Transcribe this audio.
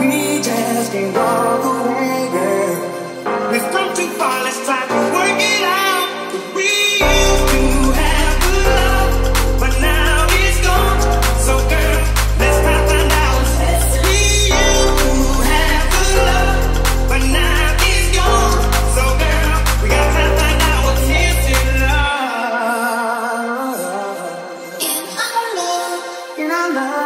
We just can't walk away. my.